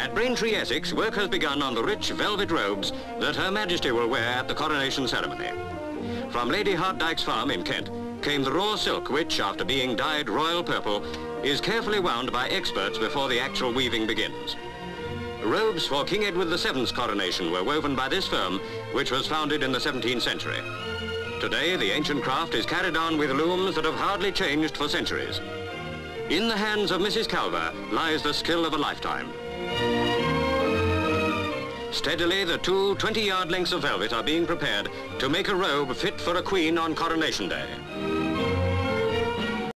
At Braintree, Essex, work has begun on the rich velvet robes that Her Majesty will wear at the coronation ceremony. From Lady Hart Dyke's farm in Kent came the raw silk which, after being dyed royal purple, is carefully wound by experts before the actual weaving begins. Robes for King Edward VII's coronation were woven by this firm, which was founded in the 17th century. Today, the ancient craft is carried on with looms that have hardly changed for centuries. In the hands of Mrs. Calver lies the skill of a lifetime. Steadily, the two 20-yard lengths of velvet are being prepared to make a robe fit for a queen on coronation day.